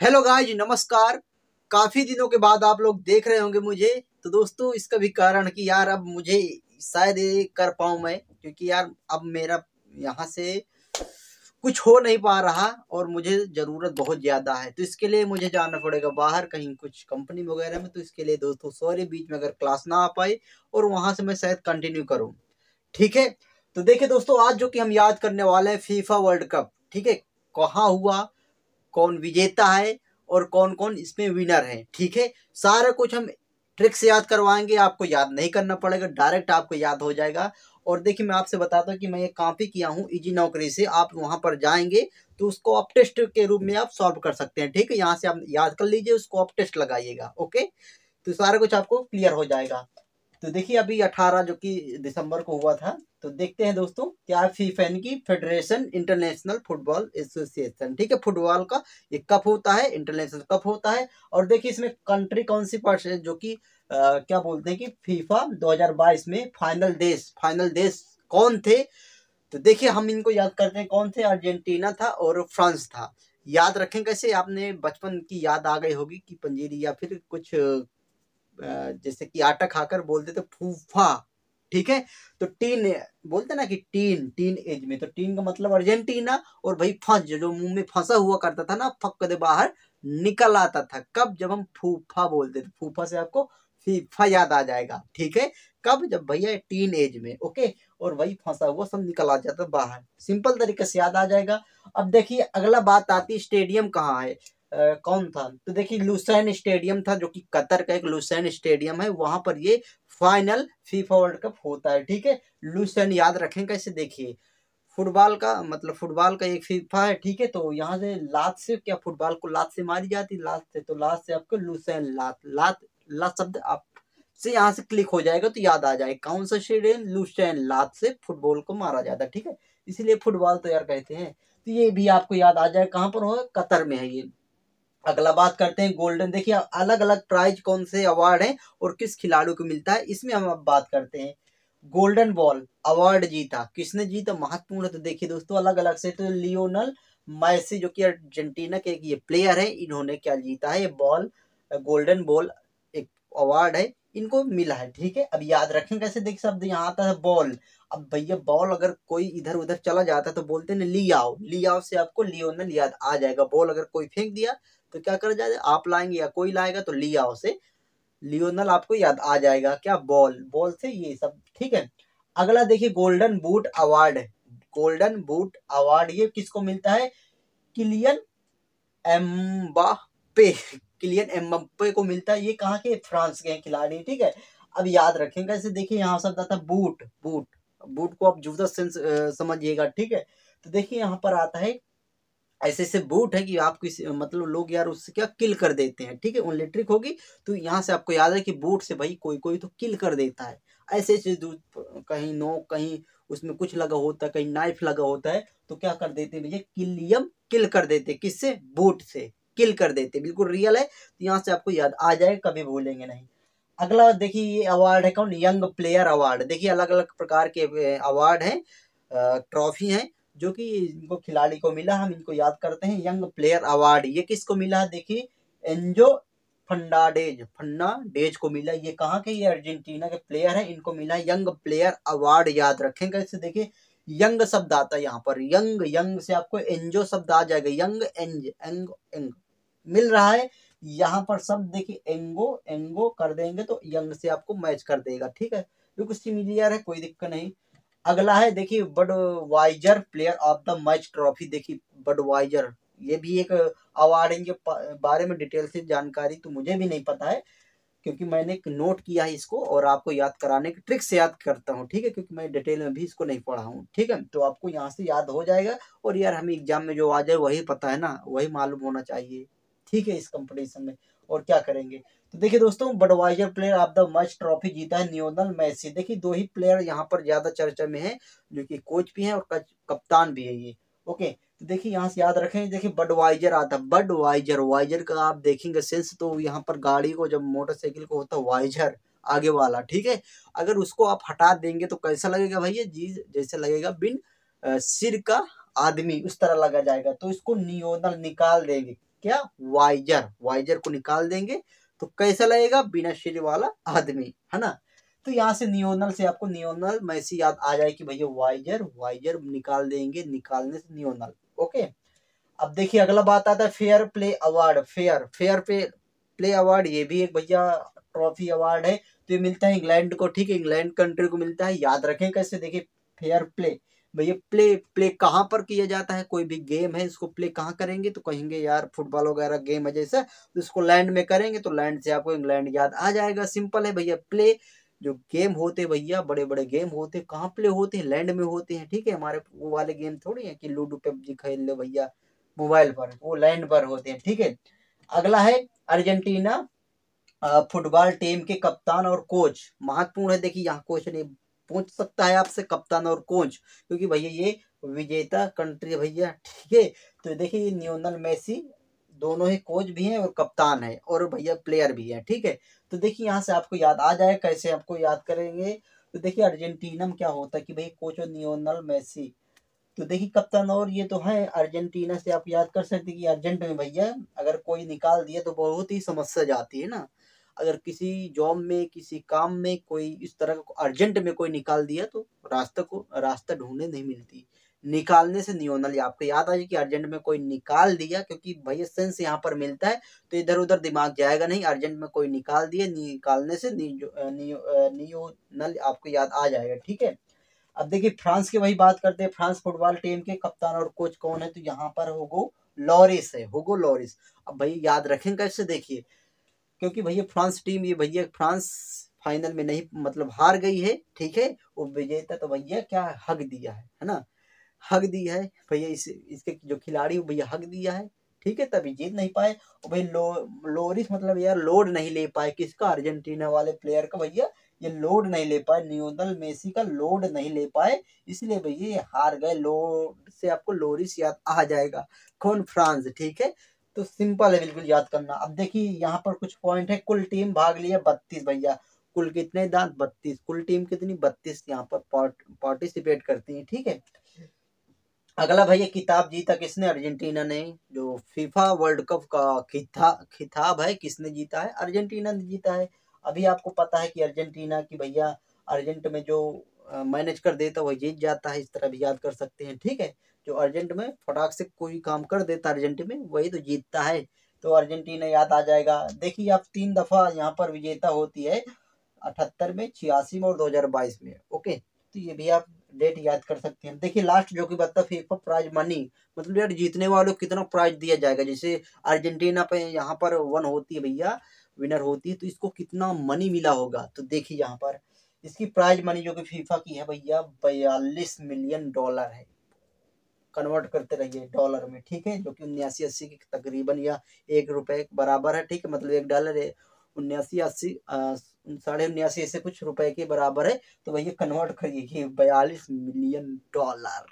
Hello guys नमस्कार। काफ़ी दिनों के बाद आप लोग देख रहे होंगे मुझे। तो दोस्तों, इसका भी कारण कि यार अब मुझे शायद ये कर पाऊँ मैं, क्योंकि यार अब मेरा यहाँ से कुछ हो नहीं पा रहा और मुझे ज़रूरत बहुत ज़्यादा है। तो इसके लिए मुझे जाना पड़ेगा बाहर कहीं कुछ कंपनी वगैरह में। तो इसके लिए दोस्तों सॉरी बीच में अगर क्लास ना आ पाई और वहाँ से मैं शायद कंटिन्यू करूँ। ठीक है? तो देखिए दोस्तों, आज जो कि हम याद करने वाले हैं फीफा वर्ल्ड कप ठीक है? कहाँ हुआ? कौन विजेता है और कौन कौन इसमें विनर है, ठीक है? सारा कुछ हम ट्रिक से याद करवाएँगे, आपको याद नहीं करना पड़ेगा डायरेक्ट आपको याद हो जाएगा। और देखिए, मैं आपसे बताता हूँ कि मैं ये कॉपी किया हूँ इजी नौकरी से, आप वहाँ पर जाएँगे तो उसको आप टेस्ट के रूप में आप सॉल्व कर सकते हैं, ठीक है? यहाँ से आप याद कर लीजिए, उसको आप टेस्ट लगाइएगा ओके तो सारा कुछ आपको क्लियर हो जाएगा। तो देखिए, अभी अठारह जो कि दिसंबर को हुआ था तो देखते हैं दोस्तों, क्या फीफेन की फेडरेशन इंटरनेशनल फुटबॉल एसोसिएशन, ठीक है? फुटबॉल का एक कप होता है, इंटरनेशनल कप होता है, और देखिए इसमें कंट्री कौन सी परसेंट जो कि क्या बोलते हैं कि फीफा 2022 में फाइनल देश फाइनल देश कौन थे? तो देखिए, हम इनको याद करते हैं, कौन थे? अर्जेंटीना था और फ्रांस था। याद रखें कैसे, आपने बचपन की याद आ गई होगी कि पंजीरी या फिर कुछ जैसे कि आटा खाकर बोलते थे फूफा, ठीक है? तो टीन, बोलते ना कि टीन टीन एज में तो टीन का मतलब अर्जेंटीना और भाई फंस, जो मुँह में फंसा हुआ करता था ना, फक दे बाहर, निकल आता था। कब? जब हम फूफा बोलते थे। फूफा से आपको फीफा याद आ जाएगा, ठीक है? कब? जब भैया टीन एज में, ओके? और वही फंसा हुआ, सब निकल आ जाता बाहर। सिंपल तरीके से याद आ जाएगा। अब देखिए, अगला बात आती है स्टेडियम कहाँ है? कौन था? तो देखिए, लुसैन स्टेडियम था, जो कि कतर का एक लुसैन स्टेडियम है। वहाँ पर ये फाइनल फीफा वर्ल्ड कप होता है, ठीक है? लुसैन याद रखें कैसे देखिए। फुटबॉल का मतलब फुटबॉल का एक फीफा है, ठीक है? तो यहाँ से लात से, क्या फुटबॉल को लात से मारी जाती? लात से तो लात से आपको लुसैन लात लात लात शब्द आप से यहाँ से क्लिक हो जाएगा तो याद आ जाएगा कौन सा स्टेडियम? लुसैन लात से फुटबॉल को मारा जाता है ठीक है? इसीलिए फुटबॉल तो यार कहते हैं। तो ये भी आपको याद आ जाए, कहाँ पर होगा? कतर में है ये। अगला बात करते हैं गोल्डन। देखिए अलग अलग प्राइज कौन से अवार्ड हैं और किस खिलाड़ी को मिलता है, इसमें हम अब बात करते हैं। गोल्डन बॉल, अवार्ड जीता। किसने जीता? महत्वपूर्ण तो देखिए दोस्तों अलग अलग से तो लियोनल मैसी जो कि अर्जेंटीना के एक ये प्लेयर है, इन्होंने क्या जीता है? ये बॉल, गोल्डन बॉल एक अवार्ड है, इनको मिला है, ठीक है? अब याद रखें कैसे देख शब्द यहाँ आता है बॉल। अब भैया, बॉल अगर कोई इधर उधर चला जाता है तो बोलते हैं ली आओ ली आओ से आपको लियोनल याद आ जाएगा। बॉल अगर कोई फेंक दिया तो क्या कर जाए आप लाएँगे या कोई लाएगा तो लिया उसे। लियोनल आपको याद आ जाएगा क्या? बॉल। बॉल से ये सब, ठीक है? अगला देखिए, golden boot award. Golden boot award, ये किसको मिलता है? किलियन एम्बापे किलियन एम्बापे को मिलता है। ये कहाँ के? फ्रांस के खिलाड़ी, ठीक है? अब याद रखें कैसे देखिए, यहाँ शब्द आता है बूट। बूट। बूट को आप जूता सेंस समझिएगा, ठीक है? तो देखिए, यहाँ पर आता है ऐसे ऐसे बूट है कि आप किसी मतलब लोग यार उससे क्या किल कर देते हैं, ठीक है? ओनली ट्रिक होगी तो यहाँ से आपको याद है कि बूट से भाई कोई कोई तो किल कर देता है। ऐसे ऐसे कहीं नो, कहीं उसमें कुछ लगा होता है, कहीं नाइफ लगा होता है तो क्या कर देते हैं भैया? किलियम किल कर देते किससे? बूट से किल कर देते बिल्कुल रियल है। तो यहाँ से आपको याद आ जाए कभी भूलेंगे नहीं। अगला देखिए, ये अवार्ड है कौन? Young player award. देखिए अलग अलग प्रकार के अवार्ड हैं ट्रॉफी हैं। जो कि इनको खिलाड़ी को मिला, हम इनको याद करते हैं, यंग प्लेयर अवार्ड। ये किसको मिला? देखिए, एंजो फंडाडेज फंडाडेज को मिला। ये कहाँ के? ये अर्जेंटीना के प्लेयर है। इनको मिला यंग प्लेयर अवार्ड। याद रखें कैसे देखिए, यंग शब्द आता है यहाँ पर। यंग यंग से आपको एंजो शब्द आ जाएगा। यंग, एंज, एंग एंग। मिल रहा है यहाँ पर शब्द। देखिए, एंगो एंगो कर देंगे तो यंग से आपको मैच कर देगा। ठीक है? बिल्कुल सिमिलियर है, कोई दिक्कत नहीं। अगला है, देखिए Budweiser player of the match trophy देखिए बड वाइजर ये भी एक अवार्ड इनके बारे में डिटेल से जानकारी तो मुझे भी नहीं पता है, क्योंकि मैंने एक नोट किया है इसको और आपको याद कराने की ट्रिक से याद करता हूँ, ठीक है, क्योंकि मैं डिटेल में भी इसको नहीं पढ़ा हूँ, ठीक है तो आपको यहाँ से याद हो जाएगा और यार हमें एग्ज़ाम में जो आ जाए वही पता है ना, वही मालूम होना चाहिए, ठीक है, इस कंपटीशन में। और क्या करेंगे? तो देखिए दोस्तों, Budweiser player of the match trophy जीता है न्योनल मैसी देखिए, दो ही प्लेयर यहाँ पर ज़्यादा चर्चा में है, जो कि कोच भी है और कप्तान भी है ये। ओके तो देखिए, यहाँ से याद रखें, देखिए, बडवाइजर आता है बड वाइजर वाइजर का आप देखेंगे सेंस तो यहाँ पर गाड़ी को, जब मोटरसाइकिल को होता है, वाइजर, आगे वाला, ठीक है? अगर उसको आप हटा देंगे तो कैसा लगेगा भैया? जी, जैसे लगेगा बिन सिर का आदमी, उस तरह लगा जाएगा। तो इसको नियोनल निकाल देंगे। क्या? वाइजर वाइजर को निकाल देंगे तो कैसा लगेगा? बिना सिर वाला आदमी, है ना? तो यहाँ से नियोनल से आपको नियोनल मैसी याद आ जाए कि भैया वाइजर वाइजर निकाल देंगे, निकालने से नियोनल ओके अब देखिए, अगला बात आता है fair play award fair fair पे प्ले अवार्ड ये भी एक भैया ट्रॉफी अवार्ड है तो ये मिलता है इंग्लैंड को, ठीक है? इंग्लैंड कंट्री को मिलता है, याद रखें कैसे? देखिए फेयर प्ले भैया प्ले प्ले कहाँ पर किया जाता है? कोई भी गेम है, इसको प्ले कहाँ करेंगे? तो कहेंगे, यार फुटबॉल वगैरह गेम है जैसे तो इसको लैंड में करेंगे तो लैंड से आपको इंग्लैंड याद आ जाएगा। सिंपल है भैया प्ले जो गेम होते भैया बड़े बड़े गेम होते कहाँ प्ले होते हैं? लैंड में होते हैं, ठीक है? हमारे वो वाले गेम थोड़ी है कि लूडो, पबजी खेल लो भैया मोबाइल पर, वो लैंड पर होते हैं, ठीक है? अगला है अर्जेंटीना फुटबॉल टीम के कप्तान और कोच महत्वपूर्ण है, देखिए यहाँ क्वेश्चन पूछ सकता है आपसे कप्तान और कोच, क्योंकि भैया ये विजेता कंट्री है भैया, ठीक है? तो देखिए न्यूनल मेसी दोनों ही कोच भी हैं और कप्तान है, और भैया प्लेयर भी है, ठीक है? तो देखिए, यहाँ से आपको याद आ जाए कैसे आपको याद करेंगे। तो देखिए अर्जेंटीना क्या होता है कि भाई कोच और नियोनल मेसी। तो देखिए, कप्तान और ये तो है, अर्जेंटीना से आप याद कर सकते कि अर्जेंट में भैया अगर कोई निकाल दिया तो बहुत ही समस्या जाती है ना। अगर किसी जॉब में, किसी काम में कोई इस तरह का अर्जेंट में कोई निकाल दिया तो रास्ता को, रास्ता ढूँढने नहीं मिलती। निकालने से नियोनल आपको याद आ जाए कि अर्जेंट में कोई निकाल दिया, क्योंकि भैया सेंस यहाँ पर मिलता है तो इधर उधर दिमाग जाएगा नहीं। अर्जेंट में कोई निकाल दिया, निकालने से नियोनल आपको याद आ जाएगा, ठीक है? अब देखिए, फ्रांस की वही बात करते हैं। फ्रांस फुटबॉल टीम के कप्तान और कोच कौन है? तो यहाँ पर होगो लॉरिस है, होगो लॉरिस। अब भाई याद रखें कैसे देखिए। क्योंकि भैया फ्रांस टीम ये भैया फ्रांस फाइनल में नहीं मतलब हार गई है, ठीक है? वो विजेता तो भैया क्या हक दिया है है ना? हक दिया है, भैया इस, इसके जो खिलाड़ी भैया हक दिया है, ठीक है? तभी जीत नहीं पाए। और भाई लो, लोरिस मतलब यार लोड नहीं ले पाए किसका? अर्जेंटीना वाले प्लेयर का भैया, ये लोड नहीं ले पाए न्यूनल मेसी का लोड नहीं ले पाए, इसलिए भैया ये हार गए। लोड से आपको लोरिस याद आ जाएगा। कौन? फ्रांस, ठीक है? तो सिंपल है, बिल्कुल याद करना। अब देखिए, यहाँ पर कुछ पॉइंट है। कुल टीम भाग लिया बत्तीस भैया। कुल कितने दांत? बत्तीस। कुल टीम कितनी? बत्तीस। यहाँ पर पार्टिसिपेट करती है, ठीक है? अगला भैया, किताब जीता किसने? अर्जेंटीना ने। जो फीफा वर्ल्ड कप का खिता, खिताब है, किसने जीता है? अर्जेंटीना ने जीता है। अभी आपको पता है कि अर्जेंटीना की भैया, अर्जेंट में जो मैनेज कर देता वह जीत जाता है। इस तरह भी याद कर सकते हैं, ठीक है? जो अर्जेंट में फटाक से कोई काम कर देता अर्जेंट में, वही तो जीतता है। तो अर्जेंटीना याद आ जाएगा। देखिए आप तीन दफ़ा यहाँ पर विजेता होती है अठहत्तर में, छियासी में और 2022 में। ओके तो ये भी आप डेट याद कर सकते हैं। देखिए, लास्ट जो कि बता फीफा प्राइज मनी मतलब यार जीतने वालों कितना प्राइज दिया जाएगा? जैसे अर्जेंटीना पे यहाँ पर वन होती है भैया विनर होती है तो इसको कितना मनी मिला होगा? तो देखिए यहाँ पर, इसकी प्राइज मनी जो कि फीफा की है भैया, बयालीस मिलियन डॉलर है। कन्वर्ट करते रहिए डॉलर में, ठीक है? जो कि उन्यासी अस्सी के तकरीबन या एक रुपए बराबर है, ठीक है? मतलब एक डॉलर है, उन्यासी अस्सी साढ़े उन्यासी ऐसे कुछ रुपए के बराबर है तो वही कन्वर्ट करिए बयालीस मिलियन डॉलर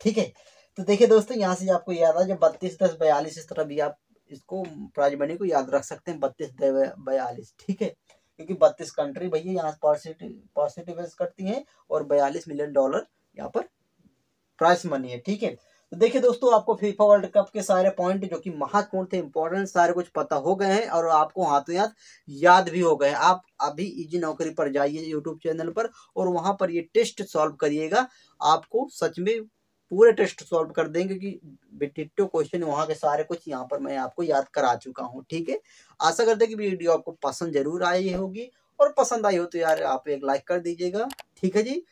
ठीक है? तो देखिए दोस्तों, यहाँ से आपको याद है जब बत्तीस दस बयालीस, इस तरह भी आप इसको प्राइज मनी को याद रख सकते हैं, बत्तीस बयालीस, ठीक है? क्योंकि बत्तीस कंट्री भैया यहाँ पॉजिटिव पॉजिटिव करती हैं, और बयालीस मिलियन डॉलर यहाँ पर प्राइस मनी है, ठीक है? तो देखिए दोस्तों, आपको फीफा वर्ल्ड कप के सारे पॉइंट जो कि महत्वपूर्ण थे इंपॉर्टेंट सारे कुछ पता हो गए हैं और आपको हाथों हाथ याद भी हो गए आप अभी इजी नौकरी पर जाइए यूट्यूब चैनल पर और वहाँ पर ये टेस्ट सॉल्व करिएगा। आपको सच में पूरे टेस्ट सॉल्व कर देंगे कि डिट्टो क्वेश्चन वहाँ के सारे कुछ यहाँ पर मैं आपको याद करा चुका हूँ, ठीक है? आशा करते हैं कि वीडियो आपको पसंद ज़रूर आई होगी और पसंद आई हो तो यार आप एक लाइक कर दीजिएगा, ठीक है जी?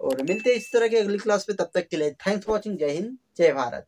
और मिलते हैं इस तरह के अगली क्लास में, तब तक के लिए थैंक्स वॉचिंग जय हिंद, जय भारत।